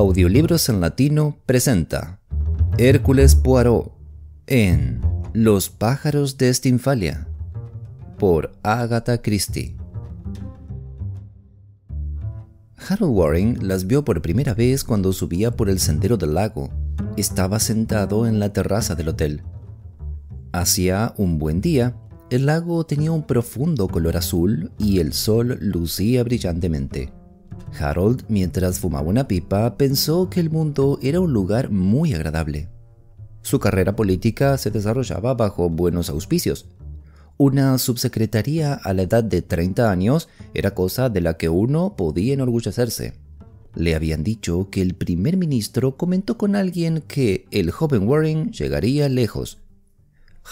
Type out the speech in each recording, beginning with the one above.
Audiolibros en Latino presenta Hércules Poirot en Los pájaros de Estinfalia por Agatha Christie. Harold Warren las vio por primera vez cuando subía por el sendero del lago. Estaba sentado en la terraza del hotel. Hacía un buen día, el lago tenía un profundo color azul y el sol lucía brillantemente. Harold, mientras fumaba una pipa, pensó que el mundo era un lugar muy agradable. Su carrera política se desarrollaba bajo buenos auspicios. Una subsecretaría a la edad de 30 años era cosa de la que uno podía enorgullecerse. Le habían dicho que el primer ministro comentó con alguien que el joven Warren llegaría lejos.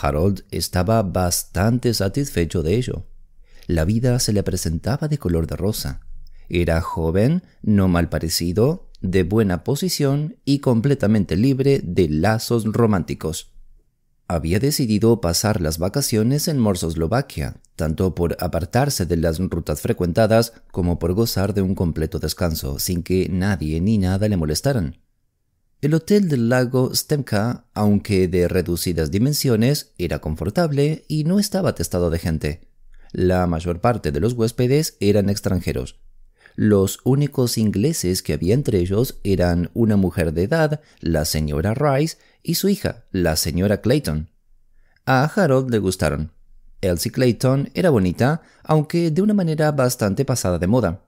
Harold estaba bastante satisfecho de ello. La vida se le presentaba de color de rosa. Era joven, no mal parecido, de buena posición y completamente libre de lazos románticos. Había decidido pasar las vacaciones en Morsoslovaquia, tanto por apartarse de las rutas frecuentadas como por gozar de un completo descanso, sin que nadie ni nada le molestaran. El hotel del lago Stemka, aunque de reducidas dimensiones, era confortable y no estaba atestado de gente. La mayor parte de los huéspedes eran extranjeros. Los únicos ingleses que había entre ellos eran una mujer de edad, la señora Rice, y su hija, la señora Clayton. A Harold le gustaron. Elsie Clayton era bonita, aunque de una manera bastante pasada de moda.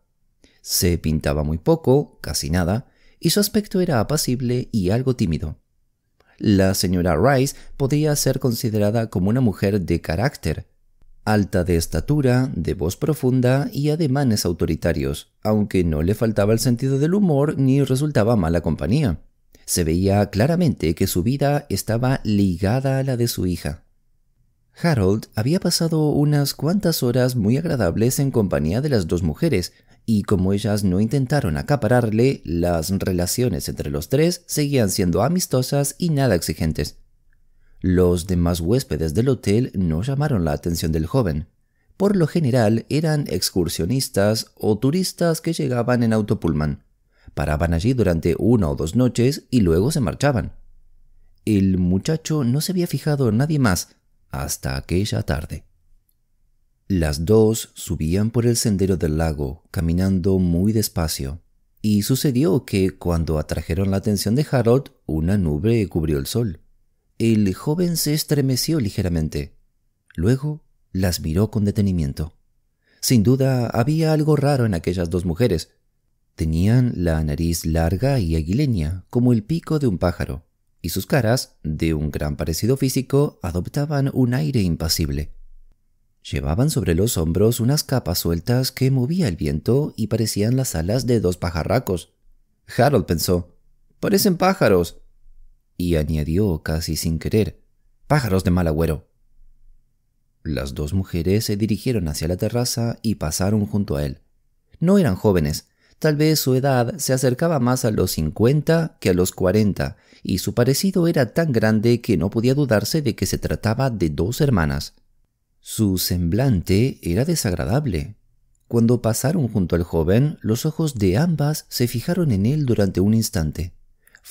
Se pintaba muy poco, casi nada, y su aspecto era apacible y algo tímido. La señora Rice podía ser considerada como una mujer de carácter, alta de estatura, de voz profunda y ademanes autoritarios, aunque no le faltaba el sentido del humor ni resultaba mala compañía. Se veía claramente que su vida estaba ligada a la de su hija. Harold había pasado unas cuantas horas muy agradables en compañía de las dos mujeres, y como ellas no intentaron acapararle, las relaciones entre los tres seguían siendo amistosas y nada exigentes. Los demás huéspedes del hotel no llamaron la atención del joven. Por lo general eran excursionistas o turistas que llegaban en autopullman. Paraban allí durante una o dos noches y luego se marchaban. El muchacho no se había fijado en nadie más hasta aquella tarde. Las dos subían por el sendero del lago, caminando muy despacio, y sucedió que cuando atrajeron la atención de Harold, una nube cubrió el sol. El joven se estremeció ligeramente. Luego las miró con detenimiento. Sin duda había algo raro en aquellas dos mujeres. Tenían la nariz larga y aguileña, como el pico de un pájaro, y sus caras, de un gran parecido físico, adoptaban un aire impasible. Llevaban sobre los hombros unas capas sueltas que movía el viento y parecían las alas de dos pajarracos. Harold pensó, parecen pájaros y añadió casi sin querer, pájaros de mal agüero. Las dos mujeres se dirigieron hacia la terraza y pasaron junto a él. No eran jóvenes, tal vez su edad se acercaba más a los cincuenta que a los cuarenta, y su parecido era tan grande que no podía dudarse de que se trataba de dos hermanas. Su semblante era desagradable. Cuando pasaron junto al joven, los ojos de ambas se fijaron en él durante un instante.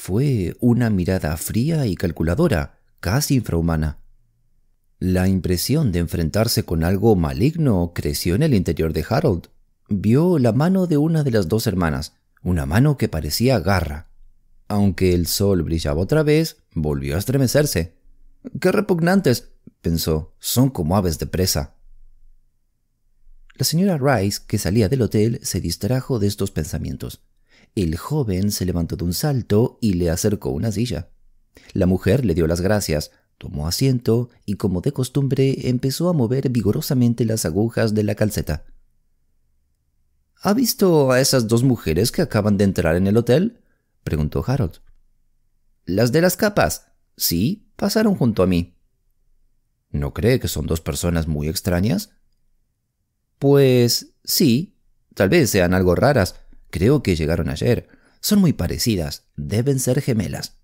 Fue una mirada fría y calculadora, casi infrahumana. La impresión de enfrentarse con algo maligno creció en el interior de Harold. Vio la mano de una de las dos hermanas, una mano que parecía garra. Aunque el sol brillaba otra vez, volvió a estremecerse. ¡Qué repugnantes! pensó. Son como aves de presa. La señora Rice, que salía del hotel, se distrajo de estos pensamientos. El joven se levantó de un salto y le acercó una silla. La mujer le dio las gracias, tomó asiento y, como de costumbre, empezó a mover vigorosamente las agujas de la calceta. ¿Ha visto a esas dos mujeres que acaban de entrar en el hotel? preguntó Harold. Las de las capas. Sí, pasaron junto a mí. ¿No cree que son dos personas muy extrañas? Pues sí, tal vez sean algo raras, Creo que llegaron ayer. Son muy parecidas. Deben ser gemelas.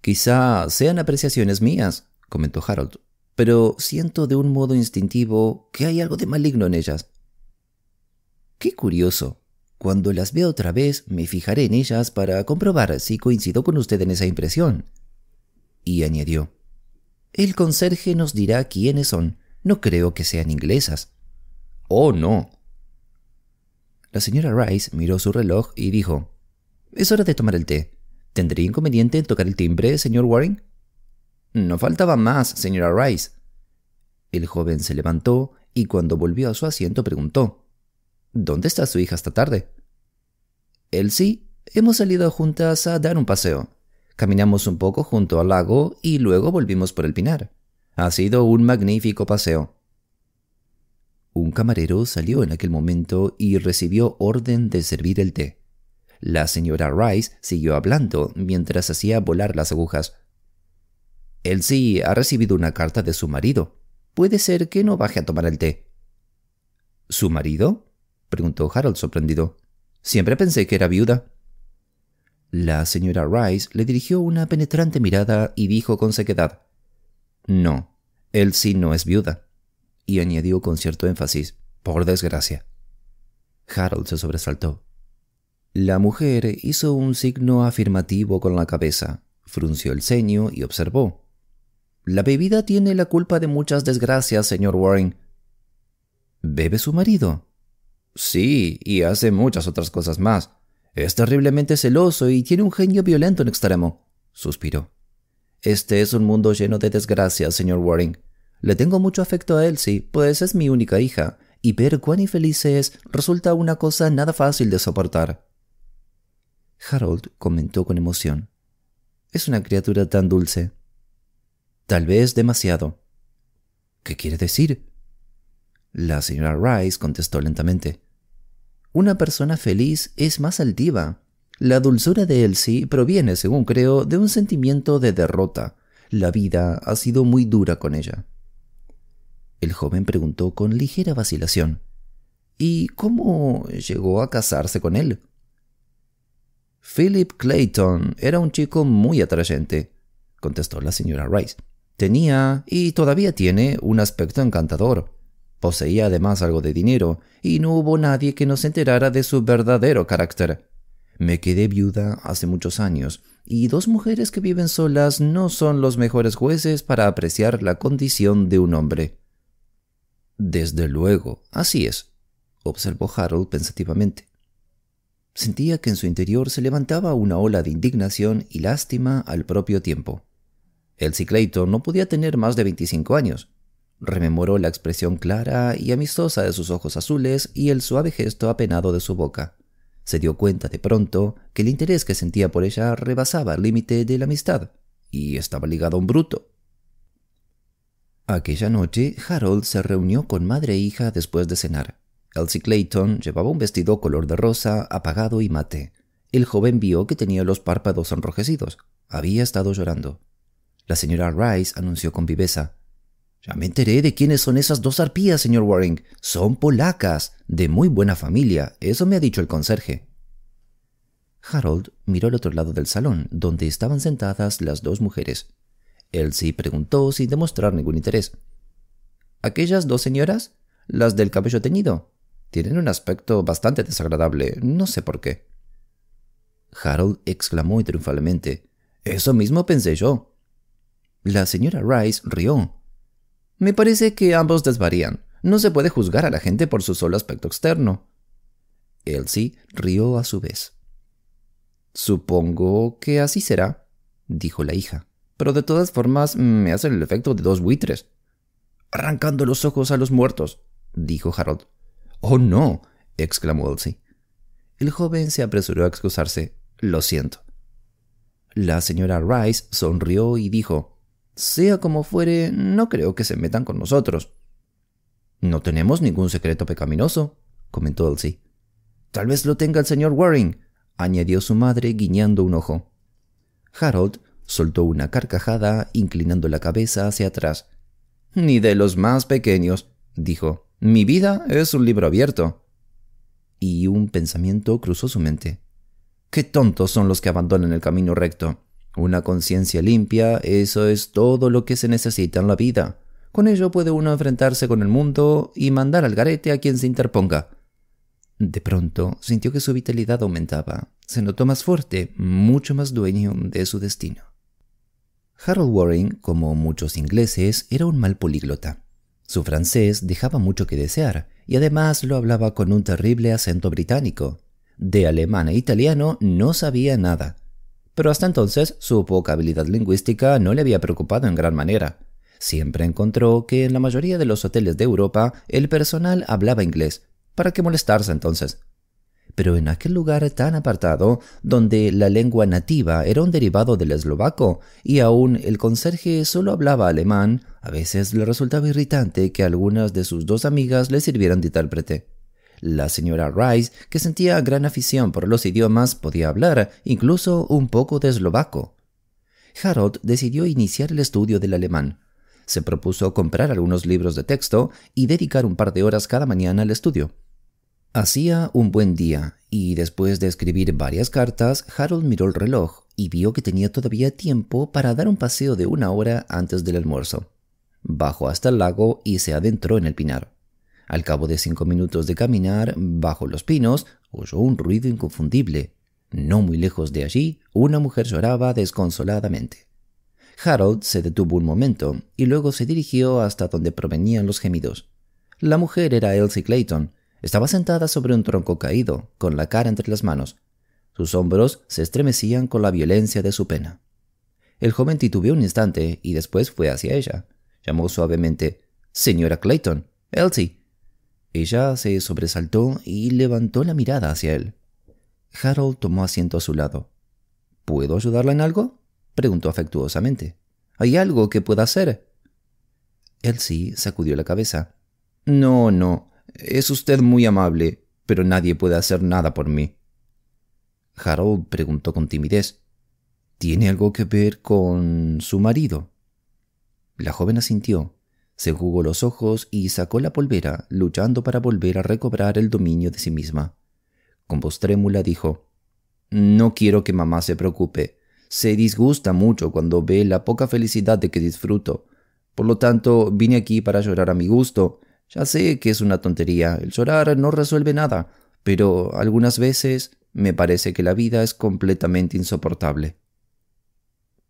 Quizá sean apreciaciones mías, comentó Harold, pero siento de un modo instintivo que hay algo de maligno en ellas. Qué curioso, Cuando las vea otra vez, me fijaré en ellas para comprobar si coincido con usted en esa impresión. Y añadió, El conserje nos dirá quiénes son. No creo que sean inglesas. Oh, no. La señora Rice miró su reloj y dijo, Es hora de tomar el té. ¿Tendría inconveniente en tocar el timbre, señor Waring? No faltaba más, señora Rice. El joven se levantó y cuando volvió a su asiento preguntó, ¿Dónde está su hija esta tarde? Sí, hemos salido juntas a dar un paseo. Caminamos un poco junto al lago y luego volvimos por el pinar. Ha sido un magnífico paseo. Un camarero salió en aquel momento y recibió orden de servir el té. La señora Rice siguió hablando mientras hacía volar las agujas. Sí ha recibido una carta de su marido. Puede ser que no baje a tomar el té. ¿Su marido? preguntó Harold sorprendido. Siempre pensé que era viuda. La señora Rice le dirigió una penetrante mirada y dijo con sequedad No, sí no es viuda. Y añadió con cierto énfasis Por desgracia. Harold se sobresaltó. La mujer hizo un signo afirmativo con la cabeza, frunció el ceño y observó. La bebida tiene la culpa de muchas desgracias, señor Warren. ¿Bebe su marido? Sí, y hace muchas otras cosas más. Es terriblemente celoso y tiene un genio violento en extremo, suspiró. Este es un mundo lleno de desgracias, señor Waring. Le tengo mucho afecto a Elsie, pues es mi única hija, y ver cuán infeliz es resulta una cosa nada fácil de soportar. Harold comentó con emoción. Es una criatura tan dulce. Tal vez demasiado. ¿Qué quiere decir? La señora Rice contestó lentamente. Una persona feliz es más altiva. La dulzura de Elsie proviene, según creo, de un sentimiento de derrota. La vida ha sido muy dura con ella. El joven preguntó con ligera vacilación. ¿Y cómo llegó a casarse con él? Philip Clayton era un chico muy atrayente, contestó la señora Rice. Tenía, y todavía tiene, un aspecto encantador. Poseía además algo de dinero, y no hubo nadie que nos enterara de su verdadero carácter. Me quedé viuda hace muchos años, y dos mujeres que viven solas no son los mejores jueces para apreciar la condición de un hombre. Desde luego, así es, observó Harold pensativamente. Sentía que en su interior se levantaba una ola de indignación y lástima al propio tiempo. Elsie Clayton no podía tener más de 25 años. Rememoró la expresión clara y amistosa de sus ojos azules y el suave gesto apenado de su boca. Se dio cuenta de pronto que el interés que sentía por ella rebasaba el límite de la amistad, y estaba ligado a un bruto. Aquella noche, Harold se reunió con madre e hija después de cenar. Elsie Clayton llevaba un vestido color de rosa, apagado y mate. El joven vio que tenía los párpados enrojecidos. Había estado llorando. La señora Rice anunció con viveza. Ya me enteré de quiénes son esas dos arpías, señor Waring. Son polacas, de muy buena familia. Eso me ha dicho el conserje. Harold miró al otro lado del salón, donde estaban sentadas las dos mujeres. Elsie preguntó sin demostrar ningún interés. ¿Aquellas dos señoras? Las del cabello teñido. Tienen un aspecto bastante desagradable. No sé por qué. Harold exclamó triunfalmente. Eso mismo pensé yo. La señora Rice rió. Me parece que ambos desvarían. No se puede juzgar a la gente por su solo aspecto externo. Elsie rió a su vez. Supongo que así será, dijo la hija. Pero de todas formas me hacen el efecto de dos buitres. Arrancando los ojos a los muertos, dijo Harold. Oh, no, exclamó Elsie. El joven se apresuró a excusarse. Lo siento. La señora Rice sonrió y dijo sea como fuere, no creo que se metan con nosotros. No tenemos ningún secreto pecaminoso, comentó Elsie. Tal vez lo tenga el señor Waring, añadió su madre guiñando un ojo. Harold soltó una carcajada inclinando la cabeza hacia atrás. Ni de los más pequeños, dijo. Mi vida es un libro abierto. Y un pensamiento cruzó su mente. Qué tontos son los que abandonan el camino recto. Una conciencia limpia, eso es todo lo que se necesita en la vida. Con ello puede uno enfrentarse con el mundo y mandar al garete a quien se interponga. De pronto sintió que su vitalidad aumentaba. Se notó más fuerte, mucho más dueño de su destino. Harold Warren, como muchos ingleses, era un mal políglota. Su francés dejaba mucho que desear, y además lo hablaba con un terrible acento británico. De alemán e italiano no sabía nada. Pero hasta entonces su poca habilidad lingüística no le había preocupado en gran manera. Siempre encontró que en la mayoría de los hoteles de Europa el personal hablaba inglés, ¿Para qué molestarse entonces? Pero en aquel lugar tan apartado, donde la lengua nativa era un derivado del eslovaco y aún el conserje solo hablaba alemán, a veces le resultaba irritante que algunas de sus dos amigas le sirvieran de intérprete. La señora Rice, que sentía gran afición por los idiomas, podía hablar incluso un poco de eslovaco. Harold decidió iniciar el estudio del alemán. Se propuso comprar algunos libros de texto y dedicar un par de horas cada mañana al estudio. Hacía un buen día, y después de escribir varias cartas, Harold miró el reloj y vio que tenía todavía tiempo para dar un paseo de una hora antes del almuerzo. Bajó hasta el lago y se adentró en el pinar. Al cabo de cinco minutos de caminar bajo los pinos, oyó un ruido inconfundible. No muy lejos de allí, una mujer lloraba desconsoladamente. Harold se detuvo un momento y luego se dirigió hasta donde provenían los gemidos. La mujer era Elsie Clayton. Estaba sentada sobre un tronco caído, con la cara entre las manos. Sus hombros se estremecían con la violencia de su pena. El joven titubeó un instante y después fue hacia ella. Llamó suavemente Señora Clayton. Elsie. Ella se sobresaltó y levantó la mirada hacia él. Harold tomó asiento a su lado. ¿Puedo ayudarla en algo? preguntó afectuosamente. ¿Hay algo que pueda hacer? Elsie sacudió la cabeza. No, no. Es usted muy amable, pero nadie puede hacer nada por mí. Harold preguntó con timidez. ¿Tiene algo que ver con su marido? La joven asintió, se jugó los ojos y sacó la polvera, luchando para volver a recobrar el dominio de sí misma. Con voz trémula dijo No quiero que mamá se preocupe se disgusta mucho cuando ve la poca felicidad de que disfruto. Por lo tanto, vine aquí para llorar a mi gusto. Ya sé que es una tontería, el llorar no resuelve nada, pero algunas veces me parece que la vida es completamente insoportable.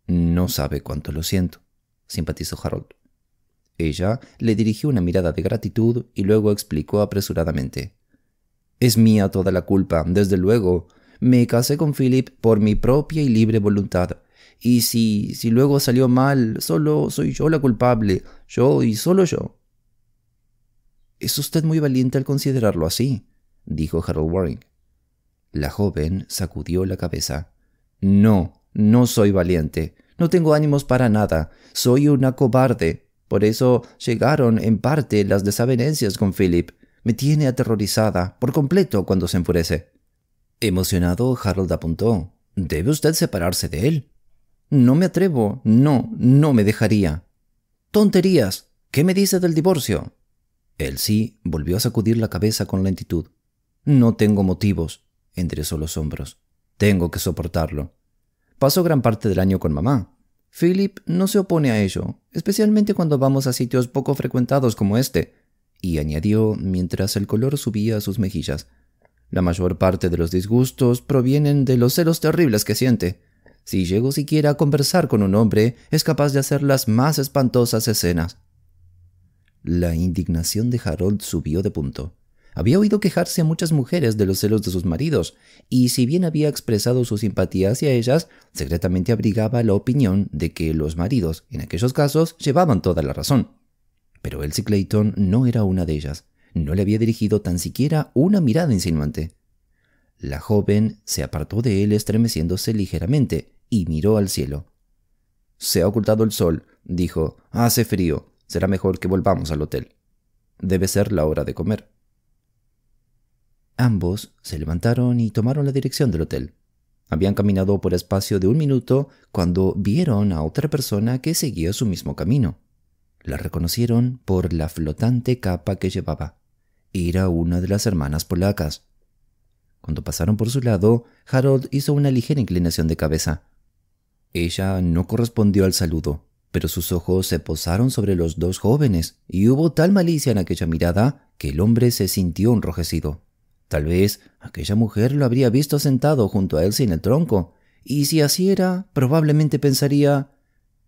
No sabe cuánto lo siento, simpatizó Harold. Ella le dirigió una mirada de gratitud y luego explicó apresuradamente. Es mía toda la culpa, desde luego. Me casé con Philip por mi propia y libre voluntad. Y si, si luego salió mal, solo soy yo la culpable, yo y solo yo. Es usted muy valiente al considerarlo así, dijo Harold Waring. La joven sacudió la cabeza. No, no soy valiente. No tengo ánimos para nada. Soy una cobarde. Por eso llegaron en parte las desavenencias con Philip. Me tiene aterrorizada por completo cuando se enfurece. Emocionado, Harold apuntó. Debe usted separarse de él. No me atrevo. No, no me dejaría. Tonterías. ¿Qué me dice del divorcio? Él sí volvió a sacudir la cabeza con lentitud. No tengo motivos, enderezó los hombros. Tengo que soportarlo. Paso gran parte del año con mamá. Philip no se opone a ello, especialmente cuando vamos a sitios poco frecuentados como este, y añadió mientras el color subía a sus mejillas. La mayor parte de los disgustos provienen de los celos terribles que siente. Si llego siquiera a conversar con un hombre, es capaz de hacer las más espantosas escenas. La indignación de Harold subió de punto. Había oído quejarse a muchas mujeres de los celos de sus maridos, y si bien había expresado su simpatía hacia ellas, secretamente abrigaba la opinión de que los maridos, en aquellos casos, llevaban toda la razón. Pero Elsie Clayton no era una de ellas no le había dirigido tan siquiera una mirada insinuante. La joven se apartó de él estremeciéndose ligeramente y miró al cielo. Se ha ocultado el sol, dijo. Hace frío. Será mejor que volvamos al hotel. Debe ser la hora de comer. Ambos se levantaron y tomaron la dirección del hotel. Habían caminado por espacio de un minuto cuando vieron a otra persona que seguía su mismo camino. La reconocieron por la flotante capa que llevaba. Era una de las hermanas polacas. Cuando pasaron por su lado, Harold hizo una ligera inclinación de cabeza. Ella no correspondió al saludo, pero sus ojos se posaron sobre los dos jóvenes, y hubo tal malicia en aquella mirada que el hombre se sintió enrojecido. Tal vez aquella mujer lo habría visto sentado junto a Elsie en el tronco, y si así era, probablemente pensaría...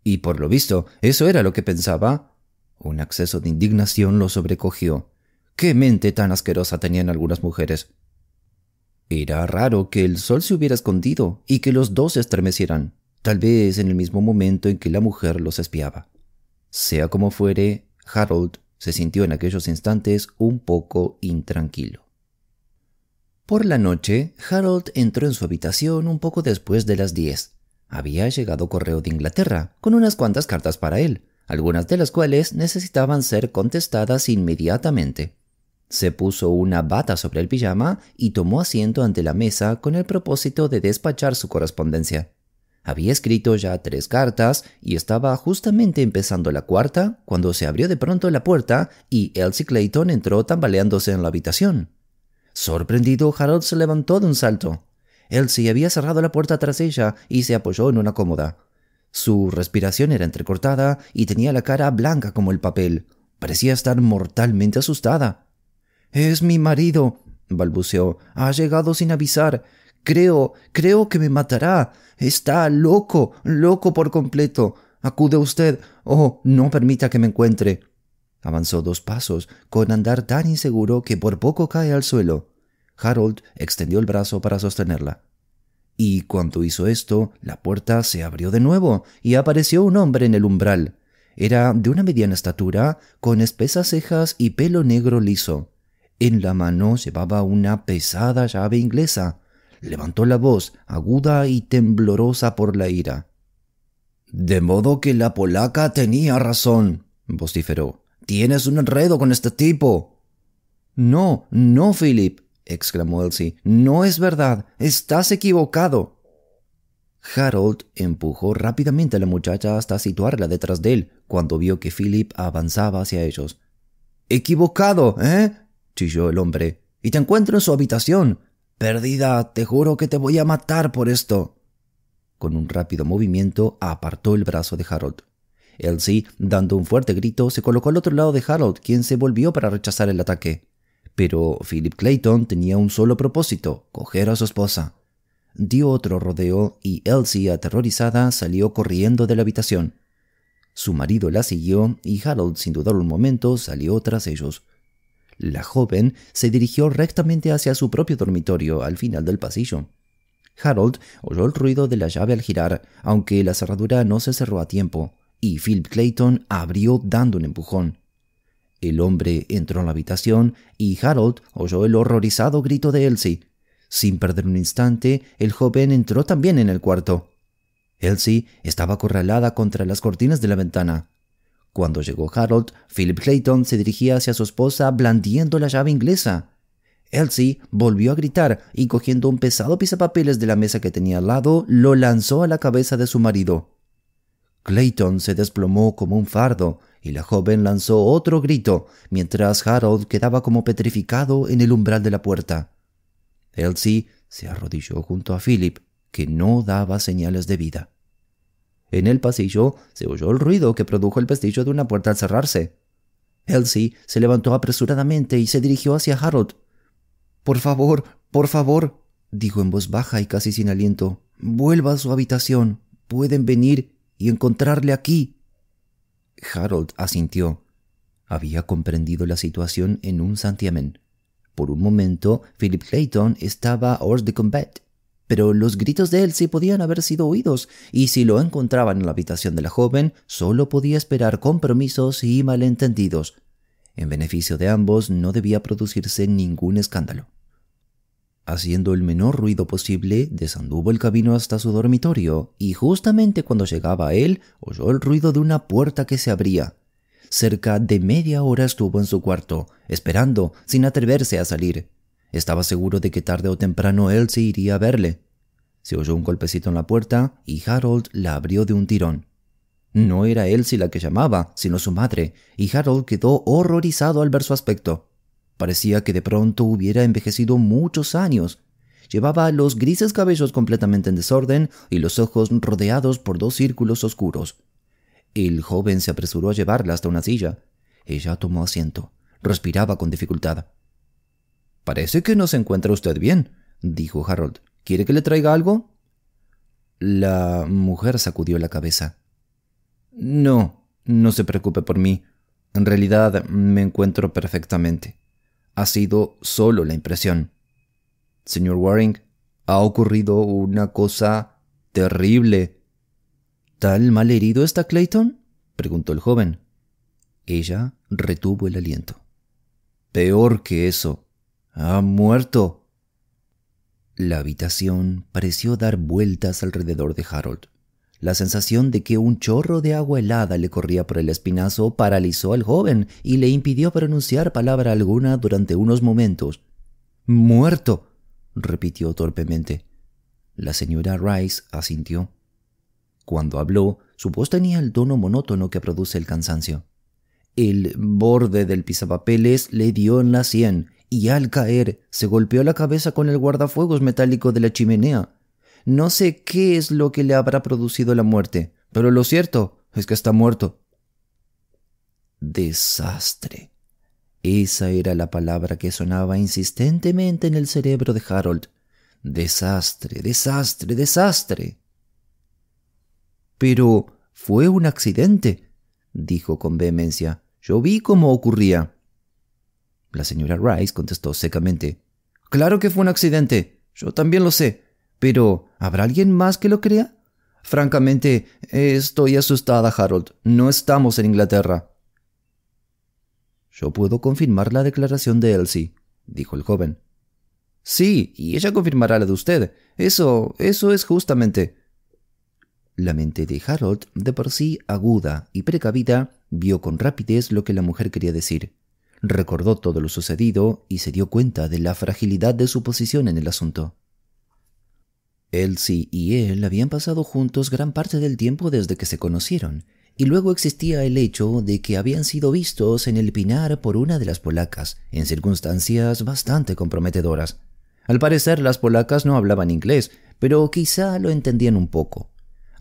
Y por lo visto, eso era lo que pensaba. Un acceso de indignación lo sobrecogió. ¿Qué mente tan asquerosa tenían algunas mujeres? Era raro que el sol se hubiera escondido y que los dos se estremecieran, tal vez en el mismo momento en que la mujer los espiaba. Sea como fuere, Harold se sintió en aquellos instantes un poco intranquilo. Por la noche, Harold entró en su habitación un poco después de las diez. Había llegado correo de Inglaterra, con unas cuantas cartas para él, algunas de las cuales necesitaban ser contestadas inmediatamente. Se puso una bata sobre el pijama y tomó asiento ante la mesa con el propósito de despachar su correspondencia. Había escrito ya tres cartas y estaba justamente empezando la cuarta cuando se abrió de pronto la puerta y Elsie Clayton entró tambaleándose en la habitación. Sorprendido, Harold se levantó de un salto. Elsie había cerrado la puerta tras ella y se apoyó en una cómoda. Su respiración era entrecortada y tenía la cara blanca como el papel. Parecía estar mortalmente asustada. Es mi marido, balbuceó. Ha llegado sin avisar. Creo, creo que me matará. Está loco, loco por completo. Acude usted. Oh, no permita que me encuentre. Avanzó dos pasos, con andar tan inseguro que por poco cae al suelo. Harold extendió el brazo para sostenerla. Y cuando hizo esto, la puerta se abrió de nuevo y apareció un hombre en el umbral. Era de una mediana estatura, con espesas cejas y pelo negro liso. En la mano llevaba una pesada llave inglesa. Levantó la voz, aguda y temblorosa por la ira. De modo que la polaca tenía razón, vociferó. Tienes un enredo con este tipo. No, no, Philip, exclamó Elsie. No es verdad. Estás equivocado. Harold empujó rápidamente a la muchacha hasta situarla detrás de él, cuando vio que Philip avanzaba hacia ellos. Equivocado, ¿eh? chilló el hombre, y te encuentro en su habitación. Perdida, te juro que te voy a matar por esto. Con un rápido movimiento apartó el brazo de Harold. Elsie, dando un fuerte grito, se colocó al otro lado de Harold, quien se volvió para rechazar el ataque. Pero Philip Clayton tenía un solo propósito, coger a su esposa. Dio otro rodeo y Elsie, aterrorizada, salió corriendo de la habitación. Su marido la siguió y Harold, sin dudar un momento, salió tras ellos. La joven se dirigió rectamente hacia su propio dormitorio al final del pasillo. Harold oyó el ruido de la llave al girar, aunque la cerradura no se cerró a tiempo, y Philip Clayton abrió dando un empujón. El hombre entró en la habitación y Harold oyó el horrorizado grito de Elsie. Sin perder un instante, el joven entró también en el cuarto. Elsie estaba acorralada contra las cortinas de la ventana. Cuando llegó Harold, Philip Clayton se dirigía hacia su esposa blandiendo la llave inglesa. Elsie volvió a gritar y cogiendo un pesado pisapapeles de la mesa que tenía al lado, lo lanzó a la cabeza de su marido. Clayton se desplomó como un fardo y la joven lanzó otro grito mientras Harold quedaba como petrificado en el umbral de la puerta. Elsie se arrodilló junto a Philip, que no daba señales de vida. En el pasillo se oyó el ruido que produjo el pestillo de una puerta al cerrarse. Elsie se levantó apresuradamente y se dirigió hacia Harold. Por favor, por favor, dijo en voz baja y casi sin aliento, vuelva a su habitación. Pueden venir y encontrarle aquí. Harold asintió. Había comprendido la situación en un santiamén. Por un momento, Philip Clayton estaba hors de combat pero los gritos de Elsie podían haber sido oídos, y si lo encontraban en la habitación de la joven, solo podía esperar compromisos y malentendidos. En beneficio de ambos no debía producirse ningún escándalo. Haciendo el menor ruido posible, desanduvo el camino hasta su dormitorio, y justamente cuando llegaba a él, oyó el ruido de una puerta que se abría. Cerca de media hora estuvo en su cuarto, esperando, sin atreverse a salir. Estaba seguro de que tarde o temprano él se iría a verle. Se oyó un golpecito en la puerta y Harold la abrió de un tirón. No era Elsie la que llamaba, sino su madre, y Harold quedó horrorizado al ver su aspecto. Parecía que de pronto hubiera envejecido muchos años. Llevaba los grises cabellos completamente en desorden y los ojos rodeados por dos círculos oscuros. El joven se apresuró a llevarla hasta una silla. Ella tomó asiento. Respiraba con dificultad. Parece que no se encuentra usted bien, dijo Harold. ¿Quiere que le traiga algo? La mujer sacudió la cabeza. No, no se preocupe por mí. En realidad me encuentro perfectamente. Ha sido solo la impresión. Señor Waring, ha ocurrido una cosa terrible. ¿Tal mal herido está Clayton? preguntó el joven. Ella retuvo el aliento. Peor que eso. Ha muerto. La habitación pareció dar vueltas alrededor de Harold. La sensación de que un chorro de agua helada le corría por el espinazo paralizó al joven y le impidió pronunciar palabra alguna durante unos momentos. Muerto, repitió torpemente. La señora Rice asintió. Cuando habló, su voz tenía el tono monótono que produce el cansancio. El borde del pisapapeles le dio en la sien y al caer se golpeó la cabeza con el guardafuegos metálico de la chimenea. No sé qué es lo que le habrá producido la muerte, pero lo cierto es que está muerto. Desastre. Esa era la palabra que sonaba insistentemente en el cerebro de Harold. Desastre, desastre, desastre. Pero fue un accidente, dijo con vehemencia. Yo vi cómo ocurría. La señora Rice contestó secamente. Claro que fue un accidente. Yo también lo sé. Pero, ¿habrá alguien más que lo crea? Francamente, estoy asustada, Harold. No estamos en Inglaterra. Yo puedo confirmar la declaración de Elsie, dijo el joven. Sí, y ella confirmará la de usted. Eso, eso es justamente. La mente de Harold, de por sí aguda y precavida, vio con rapidez lo que la mujer quería decir. Recordó todo lo sucedido y se dio cuenta de la fragilidad de su posición en el asunto. Elsie y él habían pasado juntos gran parte del tiempo desde que se conocieron, y luego existía el hecho de que habían sido vistos en el Pinar por una de las polacas, en circunstancias bastante comprometedoras. Al parecer las polacas no hablaban inglés, pero quizá lo entendían un poco.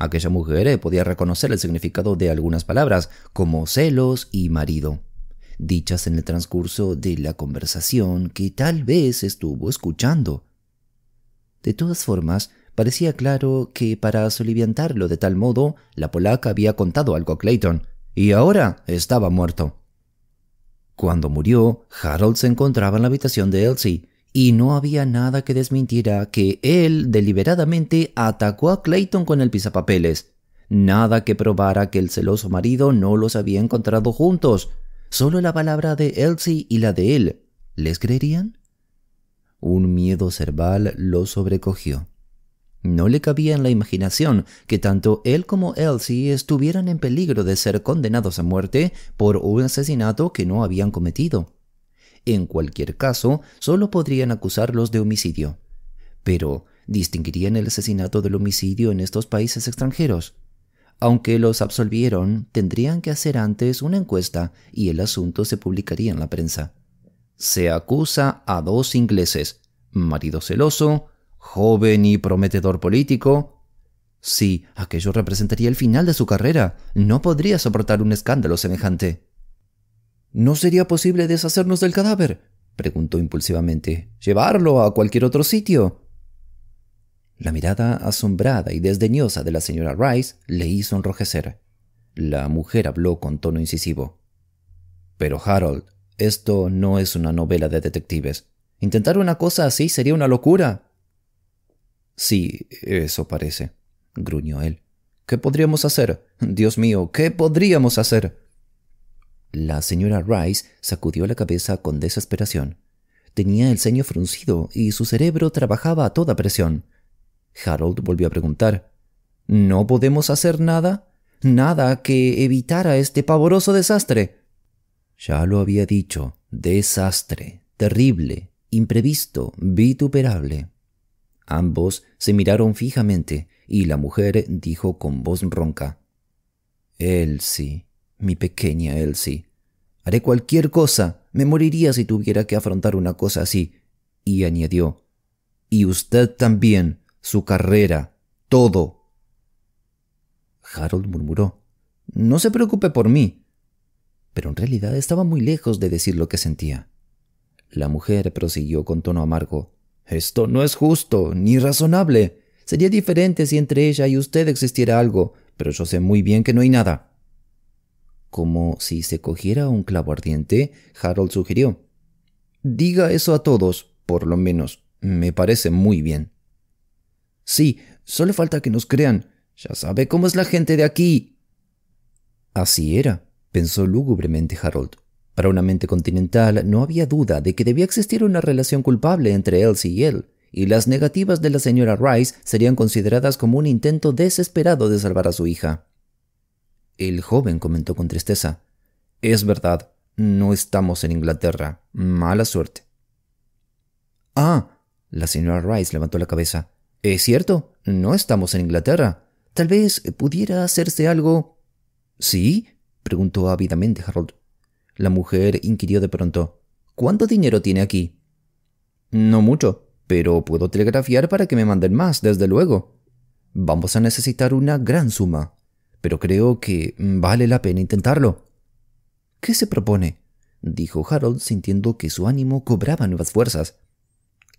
Aquella mujer podía reconocer el significado de algunas palabras, como celos y marido, dichas en el transcurso de la conversación que tal vez estuvo escuchando. De todas formas, Parecía claro que para soliviantarlo de tal modo, la polaca había contado algo a Clayton, y ahora estaba muerto. Cuando murió, Harold se encontraba en la habitación de Elsie, y no había nada que desmintiera que él deliberadamente atacó a Clayton con el pisapapeles. Nada que probara que el celoso marido no los había encontrado juntos. Solo la palabra de Elsie y la de él. ¿Les creerían? Un miedo cerval lo sobrecogió. No le cabía en la imaginación que tanto él como Elsie estuvieran en peligro de ser condenados a muerte por un asesinato que no habían cometido. En cualquier caso, solo podrían acusarlos de homicidio. Pero, ¿distinguirían el asesinato del homicidio en estos países extranjeros? Aunque los absolvieron, tendrían que hacer antes una encuesta y el asunto se publicaría en la prensa. Se acusa a dos ingleses, marido celoso, joven y prometedor político. Sí, aquello representaría el final de su carrera. No podría soportar un escándalo semejante. ¿No sería posible deshacernos del cadáver? preguntó impulsivamente. ¿Llevarlo a cualquier otro sitio? La mirada asombrada y desdeñosa de la señora Rice le hizo enrojecer. La mujer habló con tono incisivo. Pero Harold, esto no es una novela de detectives. Intentar una cosa así sería una locura. Sí, eso parece, gruñó él. ¿Qué podríamos hacer? Dios mío, ¿qué podríamos hacer? La señora Rice sacudió la cabeza con desesperación. Tenía el ceño fruncido y su cerebro trabajaba a toda presión. Harold volvió a preguntar ¿No podemos hacer nada? Nada que evitara este pavoroso desastre. Ya lo había dicho, desastre, terrible, imprevisto, vituperable. Ambos se miraron fijamente y la mujer dijo con voz ronca Elsie, mi pequeña Elsie, haré cualquier cosa, me moriría si tuviera que afrontar una cosa así. Y añadió Y usted también, su carrera, todo. Harold murmuró No se preocupe por mí. Pero en realidad estaba muy lejos de decir lo que sentía. La mujer prosiguió con tono amargo. Esto no es justo, ni razonable. Sería diferente si entre ella y usted existiera algo, pero yo sé muy bien que no hay nada. Como si se cogiera un clavo ardiente, Harold sugirió. Diga eso a todos, por lo menos. Me parece muy bien. Sí, solo falta que nos crean. Ya sabe cómo es la gente de aquí. Así era, pensó lúgubremente Harold. Para una mente continental no había duda de que debía existir una relación culpable entre Elsie y él, y las negativas de la señora Rice serían consideradas como un intento desesperado de salvar a su hija. El joven comentó con tristeza. Es verdad, no estamos en Inglaterra. Mala suerte. Ah, la señora Rice levantó la cabeza. Es cierto, no estamos en Inglaterra. Tal vez pudiera hacerse algo. ¿Sí? preguntó ávidamente Harold. La mujer inquirió de pronto. ¿Cuánto dinero tiene aquí? No mucho, pero puedo telegrafiar para que me manden más, desde luego. Vamos a necesitar una gran suma, pero creo que vale la pena intentarlo. ¿Qué se propone? dijo Harold, sintiendo que su ánimo cobraba nuevas fuerzas.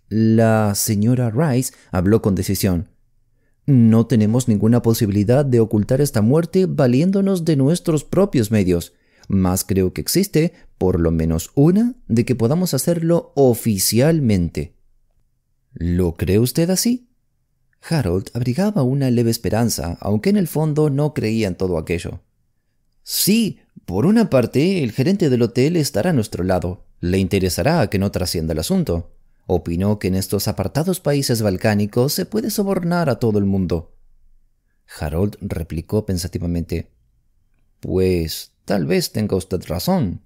La señora Rice habló con decisión. No tenemos ninguna posibilidad de ocultar esta muerte valiéndonos de nuestros propios medios. Más creo que existe, por lo menos una, de que podamos hacerlo oficialmente. ¿Lo cree usted así? Harold abrigaba una leve esperanza, aunque en el fondo no creía en todo aquello. Sí, por una parte, el gerente del hotel estará a nuestro lado. Le interesará que no trascienda el asunto. Opinó que en estos apartados países balcánicos se puede sobornar a todo el mundo. Harold replicó pensativamente. Pues Tal vez tenga usted razón.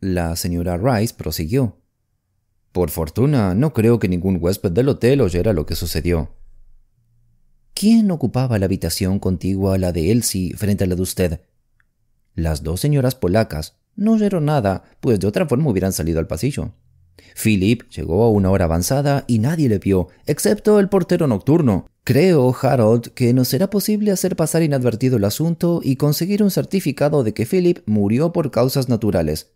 La señora Rice prosiguió. Por fortuna, no creo que ningún huésped del hotel oyera lo que sucedió. ¿Quién ocupaba la habitación contigua a la de Elsie frente a la de usted? Las dos señoras polacas no oyeron nada, pues de otra forma hubieran salido al pasillo. Philip llegó a una hora avanzada y nadie le vio, excepto el portero nocturno, Creo, Harold, que nos será posible hacer pasar inadvertido el asunto y conseguir un certificado de que Philip murió por causas naturales.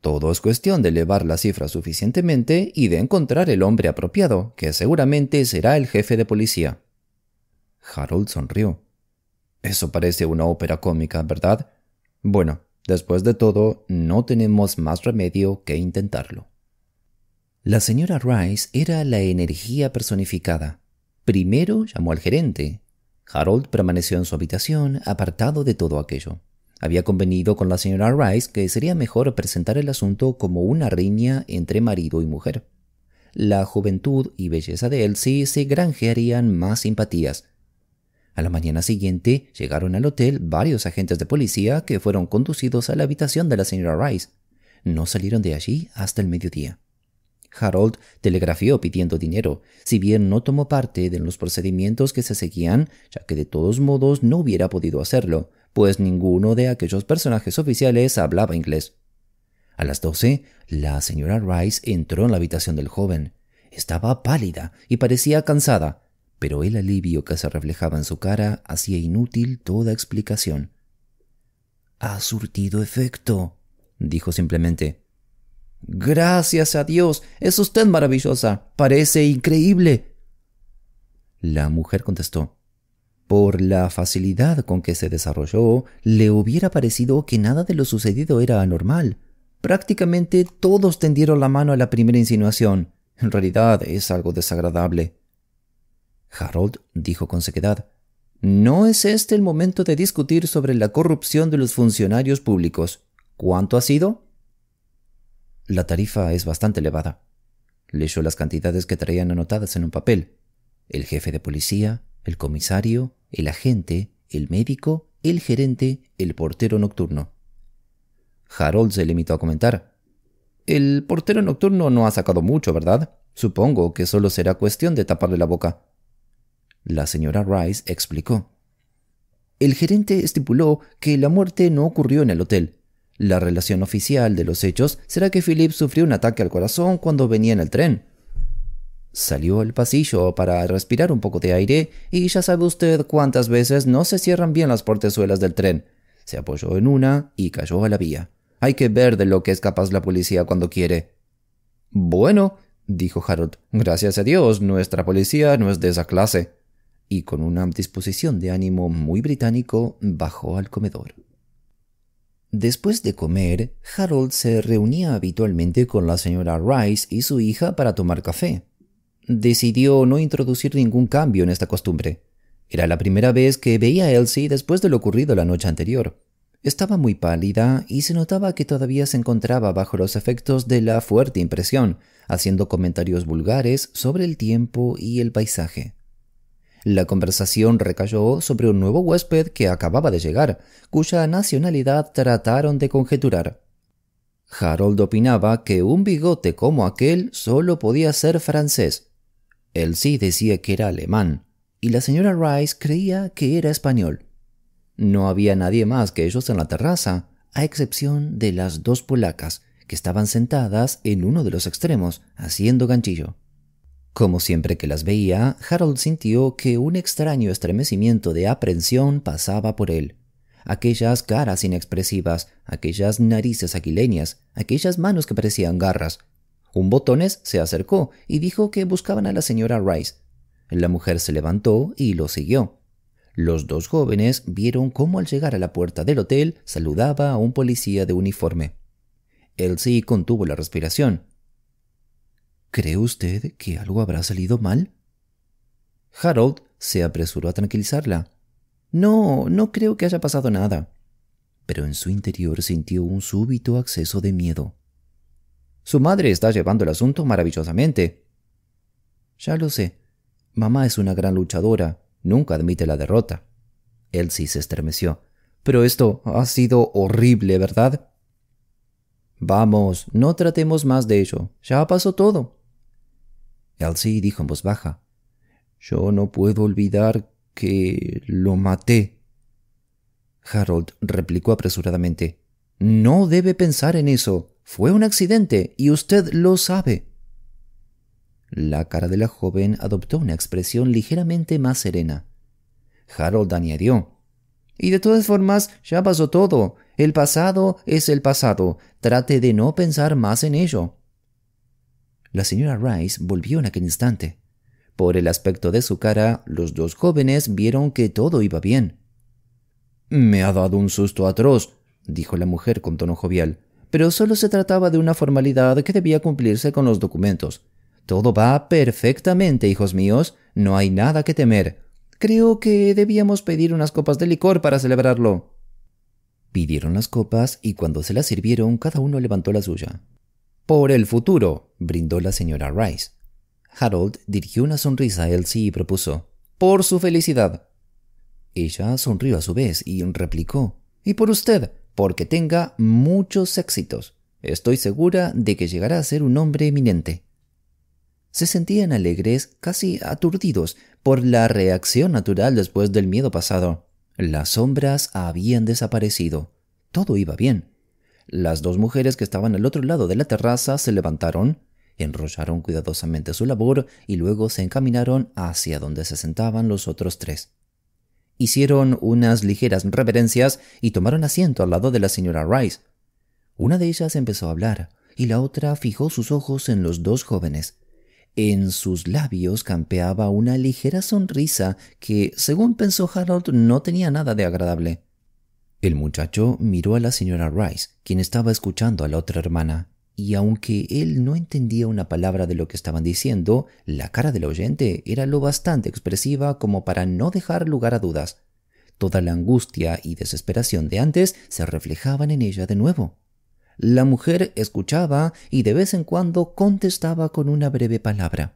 Todo es cuestión de elevar la cifra suficientemente y de encontrar el hombre apropiado, que seguramente será el jefe de policía. Harold sonrió. Eso parece una ópera cómica, ¿verdad? Bueno, después de todo, no tenemos más remedio que intentarlo. La señora Rice era la energía personificada. Primero llamó al gerente. Harold permaneció en su habitación, apartado de todo aquello. Había convenido con la señora Rice que sería mejor presentar el asunto como una riña entre marido y mujer. La juventud y belleza de Elsie se granjearían más simpatías. A la mañana siguiente llegaron al hotel varios agentes de policía que fueron conducidos a la habitación de la señora Rice. No salieron de allí hasta el mediodía. Harold telegrafió pidiendo dinero, si bien no tomó parte en los procedimientos que se seguían, ya que de todos modos no hubiera podido hacerlo, pues ninguno de aquellos personajes oficiales hablaba inglés. A las doce, la señora Rice entró en la habitación del joven. Estaba pálida y parecía cansada, pero el alivio que se reflejaba en su cara hacía inútil toda explicación. Ha surtido efecto, dijo simplemente. Gracias a Dios. Es usted maravillosa. Parece increíble. La mujer contestó. Por la facilidad con que se desarrolló, le hubiera parecido que nada de lo sucedido era anormal. Prácticamente todos tendieron la mano a la primera insinuación. En realidad es algo desagradable. Harold dijo con sequedad. No es este el momento de discutir sobre la corrupción de los funcionarios públicos. ¿Cuánto ha sido? La tarifa es bastante elevada. Leyó las cantidades que traían anotadas en un papel. El jefe de policía, el comisario, el agente, el médico, el gerente, el portero nocturno. Harold se limitó a comentar. El portero nocturno no ha sacado mucho, ¿verdad? Supongo que solo será cuestión de taparle la boca. La señora Rice explicó. El gerente estipuló que la muerte no ocurrió en el hotel, la relación oficial de los hechos será que Philip sufrió un ataque al corazón cuando venía en el tren. Salió al pasillo para respirar un poco de aire y ya sabe usted cuántas veces no se cierran bien las portezuelas del tren. Se apoyó en una y cayó a la vía. Hay que ver de lo que es capaz la policía cuando quiere. Bueno, dijo Harold, gracias a Dios, nuestra policía no es de esa clase. Y con una disposición de ánimo muy británico, bajó al comedor. Después de comer, Harold se reunía habitualmente con la señora Rice y su hija para tomar café. Decidió no introducir ningún cambio en esta costumbre. Era la primera vez que veía a Elsie después de lo ocurrido la noche anterior. Estaba muy pálida y se notaba que todavía se encontraba bajo los efectos de la fuerte impresión, haciendo comentarios vulgares sobre el tiempo y el paisaje. La conversación recayó sobre un nuevo huésped que acababa de llegar, cuya nacionalidad trataron de conjeturar. Harold opinaba que un bigote como aquel solo podía ser francés. Elsie decía que era alemán, y la señora Rice creía que era español. No había nadie más que ellos en la terraza, a excepción de las dos polacas, que estaban sentadas en uno de los extremos, haciendo ganchillo. Como siempre que las veía, Harold sintió que un extraño estremecimiento de aprensión pasaba por él. Aquellas caras inexpresivas, aquellas narices aquileñas, aquellas manos que parecían garras. Un botones se acercó y dijo que buscaban a la señora Rice. La mujer se levantó y lo siguió. Los dos jóvenes vieron cómo al llegar a la puerta del hotel saludaba a un policía de uniforme. Elsie contuvo la respiración. ¿Cree usted que algo habrá salido mal? Harold se apresuró a tranquilizarla. No, no creo que haya pasado nada. Pero en su interior sintió un súbito acceso de miedo. Su madre está llevando el asunto maravillosamente. Ya lo sé. Mamá es una gran luchadora. Nunca admite la derrota. Elsie se estremeció. Pero esto ha sido horrible, ¿verdad? Vamos, no tratemos más de ello. Ya pasó todo. Elsie dijo en voz baja. Yo no puedo olvidar que lo maté. Harold replicó apresuradamente. No debe pensar en eso. Fue un accidente y usted lo sabe. La cara de la joven adoptó una expresión ligeramente más serena. Harold añadió. Y de todas formas, ya pasó todo. El pasado es el pasado. Trate de no pensar más en ello. La señora Rice volvió en aquel instante. Por el aspecto de su cara, los dos jóvenes vieron que todo iba bien. Me ha dado un susto atroz, dijo la mujer con tono jovial, pero solo se trataba de una formalidad que debía cumplirse con los documentos. Todo va perfectamente, hijos míos, no hay nada que temer. Creo que debíamos pedir unas copas de licor para celebrarlo. Pidieron las copas y cuando se las sirvieron cada uno levantó la suya. Por el futuro, brindó la señora Rice. Harold dirigió una sonrisa a Elsie y propuso, Por su felicidad. Ella sonrió a su vez y replicó, Y por usted, porque tenga muchos éxitos. Estoy segura de que llegará a ser un hombre eminente. Se sentían alegres, casi aturdidos, por la reacción natural después del miedo pasado. Las sombras habían desaparecido. Todo iba bien. Las dos mujeres que estaban al otro lado de la terraza se levantaron, enrollaron cuidadosamente su labor y luego se encaminaron hacia donde se sentaban los otros tres. Hicieron unas ligeras reverencias y tomaron asiento al lado de la señora Rice. Una de ellas empezó a hablar y la otra fijó sus ojos en los dos jóvenes. En sus labios campeaba una ligera sonrisa que, según pensó Harold, no tenía nada de agradable. El muchacho miró a la señora Rice, quien estaba escuchando a la otra hermana, y aunque él no entendía una palabra de lo que estaban diciendo, la cara del oyente era lo bastante expresiva como para no dejar lugar a dudas. Toda la angustia y desesperación de antes se reflejaban en ella de nuevo. La mujer escuchaba y de vez en cuando contestaba con una breve palabra.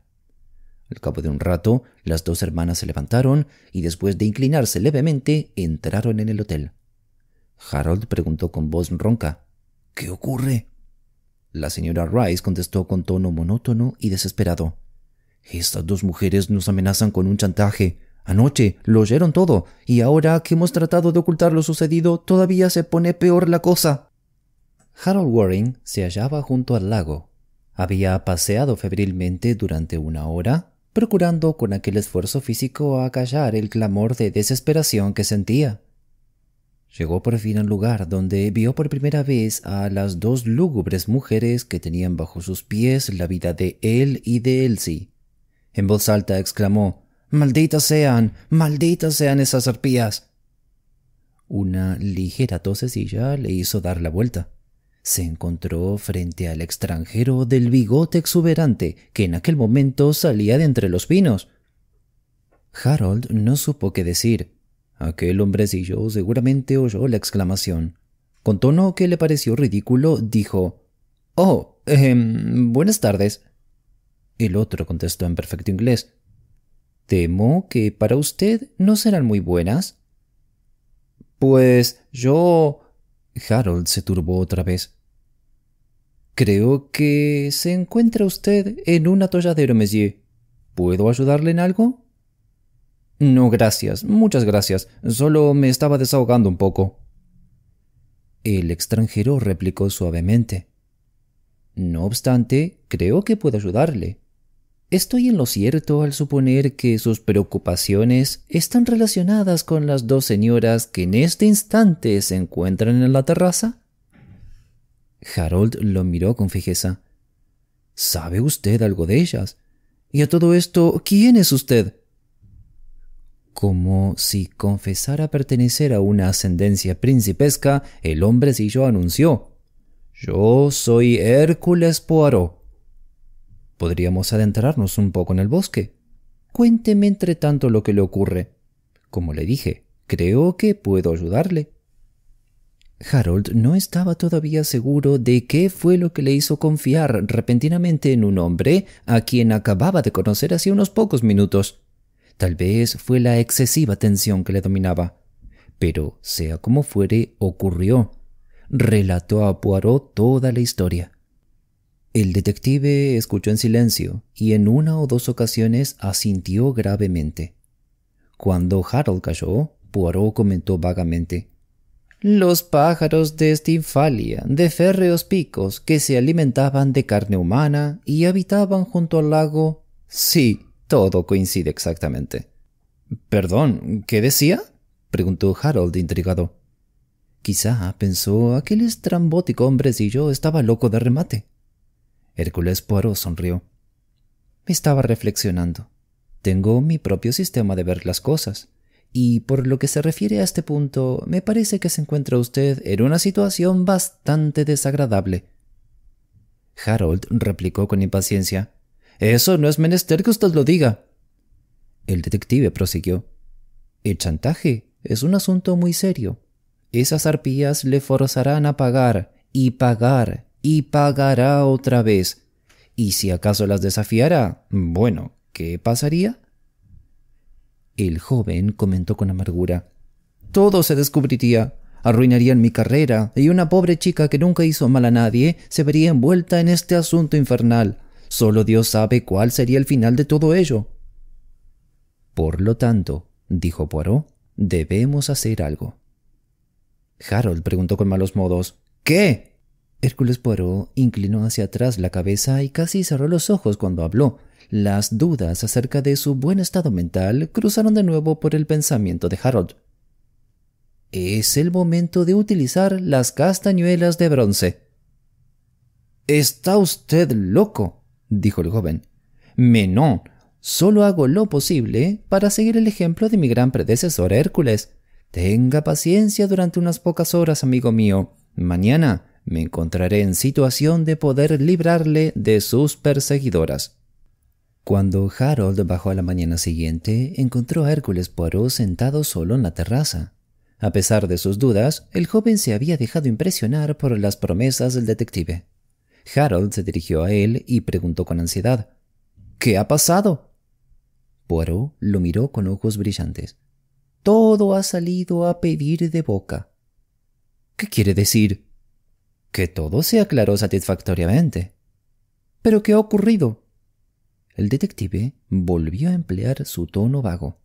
Al cabo de un rato, las dos hermanas se levantaron y después de inclinarse levemente entraron en el hotel. Harold preguntó con voz ronca. ¿Qué ocurre? La señora Rice contestó con tono monótono y desesperado. Estas dos mujeres nos amenazan con un chantaje. Anoche lo oyeron todo, y ahora que hemos tratado de ocultar lo sucedido, todavía se pone peor la cosa. Harold Waring se hallaba junto al lago. Había paseado febrilmente durante una hora, procurando con aquel esfuerzo físico acallar el clamor de desesperación que sentía. Llegó por fin al lugar donde vio por primera vez a las dos lúgubres mujeres que tenían bajo sus pies la vida de él y de Elsie. En voz alta exclamó Malditas sean, malditas sean esas arpías. Una ligera tosecilla le hizo dar la vuelta. Se encontró frente al extranjero del bigote exuberante que en aquel momento salía de entre los pinos. Harold no supo qué decir. Aquel hombrecillo seguramente oyó la exclamación. Con tono que le pareció ridículo, dijo Oh, eh, buenas tardes. El otro contestó en perfecto inglés. Temo que para usted no serán muy buenas. Pues yo. Harold se turbó otra vez. Creo que se encuentra usted en un atolladero, monsieur. ¿Puedo ayudarle en algo? No, gracias, muchas gracias. Solo me estaba desahogando un poco. El extranjero replicó suavemente. No obstante, creo que puedo ayudarle. ¿Estoy en lo cierto al suponer que sus preocupaciones están relacionadas con las dos señoras que en este instante se encuentran en la terraza? Harold lo miró con fijeza. ¿Sabe usted algo de ellas? Y a todo esto, ¿quién es usted? Como si confesara pertenecer a una ascendencia principesca, el hombrecillo anunció Yo soy Hércules Poirot Podríamos adentrarnos un poco en el bosque. Cuénteme entre tanto lo que le ocurre. Como le dije, creo que puedo ayudarle. Harold no estaba todavía seguro de qué fue lo que le hizo confiar repentinamente en un hombre a quien acababa de conocer hace unos pocos minutos. Tal vez fue la excesiva tensión que le dominaba. Pero, sea como fuere, ocurrió. Relató a Poirot toda la historia. El detective escuchó en silencio y en una o dos ocasiones asintió gravemente. Cuando Harold cayó, Poirot comentó vagamente. Los pájaros de Stinfalia, de férreos picos, que se alimentaban de carne humana y habitaban junto al lago. Sí, todo coincide exactamente. Perdón, ¿qué decía? preguntó Harold intrigado. Quizá, pensó, aquel estrambótico hombrecillo estaba loco de remate. Hércules Poirot sonrió. Estaba reflexionando. Tengo mi propio sistema de ver las cosas, y por lo que se refiere a este punto, me parece que se encuentra usted en una situación bastante desagradable. Harold replicó con impaciencia. Eso no es menester que usted lo diga. El detective prosiguió. El chantaje es un asunto muy serio. Esas arpías le forzarán a pagar y pagar y pagará otra vez. Y si acaso las desafiara, bueno, ¿qué pasaría? El joven comentó con amargura. Todo se descubriría. Arruinarían mi carrera, y una pobre chica que nunca hizo mal a nadie se vería envuelta en este asunto infernal. Solo Dios sabe cuál sería el final de todo ello. Por lo tanto, dijo Poirot, debemos hacer algo. Harold preguntó con malos modos. ¿Qué? Hércules Poirot inclinó hacia atrás la cabeza y casi cerró los ojos cuando habló. Las dudas acerca de su buen estado mental cruzaron de nuevo por el pensamiento de Harold. Es el momento de utilizar las castañuelas de bronce. Está usted loco, dijo el joven. Menón, solo hago lo posible para seguir el ejemplo de mi gran predecesor Hércules. Tenga paciencia durante unas pocas horas, amigo mío. Mañana me encontraré en situación de poder librarle de sus perseguidoras. Cuando Harold bajó a la mañana siguiente, encontró a Hércules Poirot sentado solo en la terraza. A pesar de sus dudas, el joven se había dejado impresionar por las promesas del detective. Harold se dirigió a él y preguntó con ansiedad ¿Qué ha pasado? Poirot lo miró con ojos brillantes. Todo ha salido a pedir de boca. ¿Qué quiere decir? que todo se aclaró satisfactoriamente. ¿Pero qué ha ocurrido? El detective volvió a emplear su tono vago.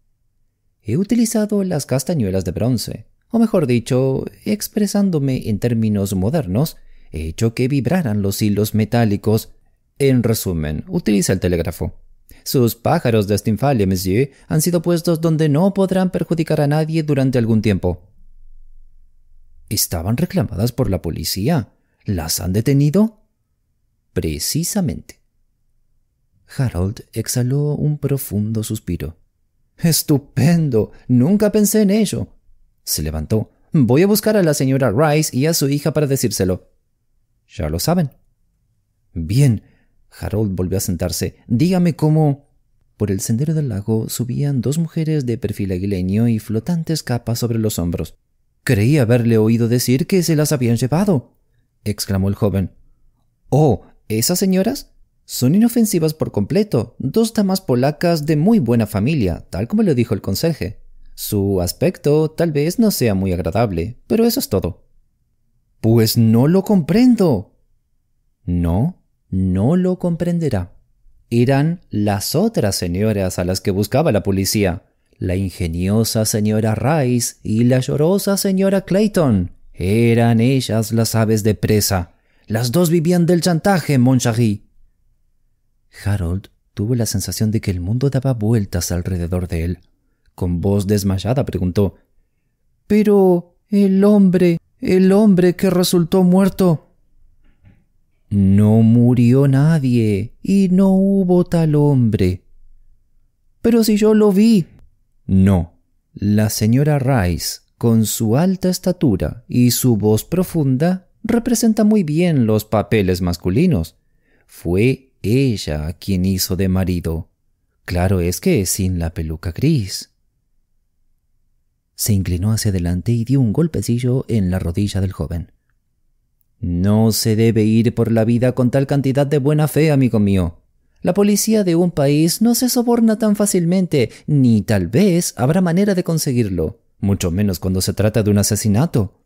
He utilizado las castañuelas de bronce, o mejor dicho, expresándome en términos modernos, hecho que vibraran los hilos metálicos. En resumen, utiliza el telégrafo. Sus pájaros de Stinfalia, monsieur, han sido puestos donde no podrán perjudicar a nadie durante algún tiempo. Estaban reclamadas por la policía. ¿Las han detenido? Precisamente. Harold exhaló un profundo suspiro. Estupendo. Nunca pensé en ello. Se levantó. Voy a buscar a la señora Rice y a su hija para decírselo. Ya lo saben. Bien. Harold volvió a sentarse. Dígame cómo. Por el sendero del lago subían dos mujeres de perfil aguileño y flotantes capas sobre los hombros. Creí haberle oído decir que se las habían llevado, exclamó el joven. Oh, ¿esas señoras? Son inofensivas por completo, dos damas polacas de muy buena familia, tal como le dijo el conserje. Su aspecto tal vez no sea muy agradable, pero eso es todo. Pues no lo comprendo. No, no lo comprenderá. Eran las otras señoras a las que buscaba la policía, la ingeniosa señora Rice y la llorosa señora Clayton. Eran ellas las aves de presa. Las dos vivían del chantaje, Montcharry. Harold tuvo la sensación de que el mundo daba vueltas alrededor de él. Con voz desmayada preguntó Pero el hombre, el hombre que resultó muerto. No murió nadie y no hubo tal hombre. Pero si yo lo vi. No, la señora Rice, con su alta estatura y su voz profunda, representa muy bien los papeles masculinos. Fue ella quien hizo de marido. Claro es que sin la peluca gris. Se inclinó hacia adelante y dio un golpecillo en la rodilla del joven. No se debe ir por la vida con tal cantidad de buena fe, amigo mío. La policía de un país no se soborna tan fácilmente, ni tal vez habrá manera de conseguirlo, mucho menos cuando se trata de un asesinato.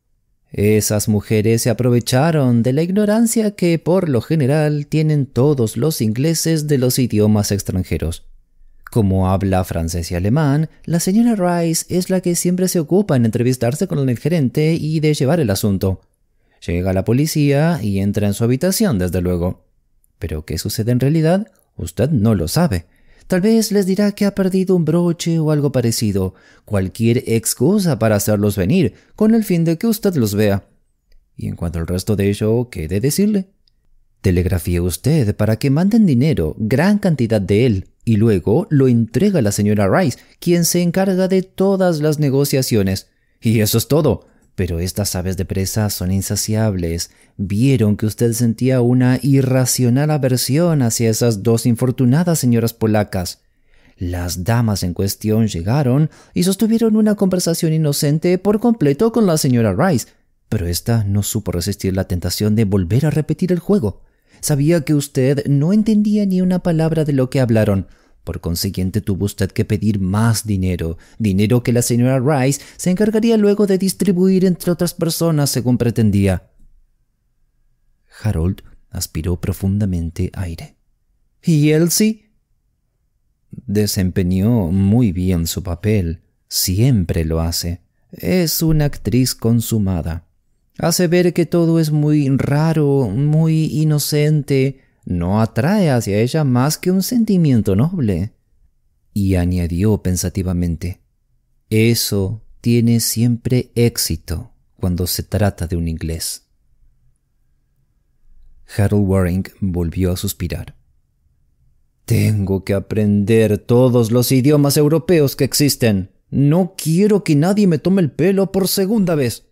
Esas mujeres se aprovecharon de la ignorancia que por lo general tienen todos los ingleses de los idiomas extranjeros. Como habla francés y alemán, la señora Rice es la que siempre se ocupa en entrevistarse con el gerente y de llevar el asunto. Llega la policía y entra en su habitación, desde luego. Pero ¿qué sucede en realidad? Usted no lo sabe. Tal vez les dirá que ha perdido un broche o algo parecido, cualquier excusa para hacerlos venir, con el fin de que usted los vea. Y en cuanto al resto de ello, ¿qué de decirle? Telegrafía usted para que manden dinero, gran cantidad de él, y luego lo entrega a la señora Rice, quien se encarga de todas las negociaciones. Y eso es todo. Pero estas aves de presa son insaciables. Vieron que usted sentía una irracional aversión hacia esas dos infortunadas señoras polacas. Las damas en cuestión llegaron y sostuvieron una conversación inocente por completo con la señora Rice, pero ésta no supo resistir la tentación de volver a repetir el juego. Sabía que usted no entendía ni una palabra de lo que hablaron, por consiguiente tuvo usted que pedir más dinero, dinero que la señora Rice se encargaría luego de distribuir entre otras personas según pretendía. Harold aspiró profundamente aire. ¿Y Elsie? Desempeñó muy bien su papel. Siempre lo hace. Es una actriz consumada. Hace ver que todo es muy raro, muy inocente, no atrae hacia ella más que un sentimiento noble. Y añadió pensativamente, eso tiene siempre éxito cuando se trata de un inglés. Harold Waring volvió a suspirar. Tengo que aprender todos los idiomas europeos que existen. No quiero que nadie me tome el pelo por segunda vez.